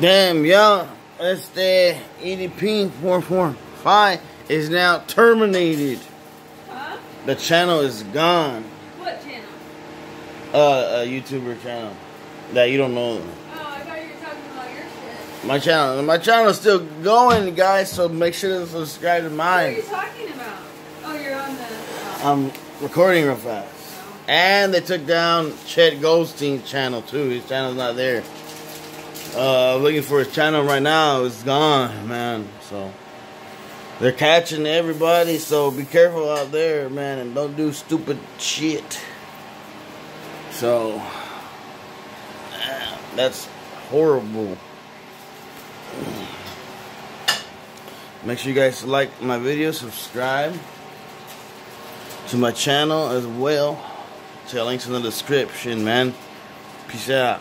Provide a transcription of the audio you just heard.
Damn, yo. the EDP 445 is now terminated. Huh? The channel is gone. What channel? Uh, a YouTuber channel that you don't know. Oh, I thought you were talking about your shit. My channel, my channel is still going, guys. So make sure to subscribe to mine. What are you talking about? Oh, you're on the. Oh. I'm recording real fast. And they took down Chet Goldstein's channel too. His channel's not there. Uh, looking for his channel right now. It's gone, man. So they're catching everybody. So be careful out there, man, and don't do stupid shit. So that's horrible. Make sure you guys like my video, subscribe to my channel as well. Check links in the description, man. Peace out.